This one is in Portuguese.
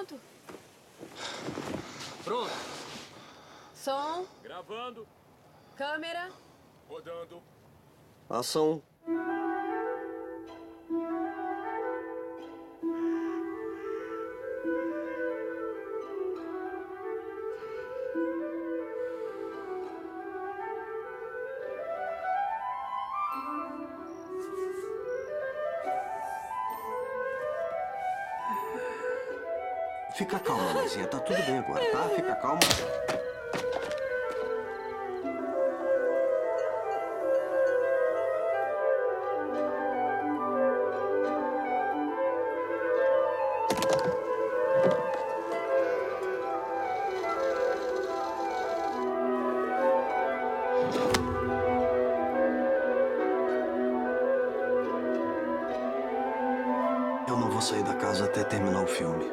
Pronto. Pronto. Som. Gravando. Câmera. Rodando. Ação. Fica calma, mãezinha. Tá tudo bem agora, tá? Fica calma. Eu não vou sair da casa até terminar o filme.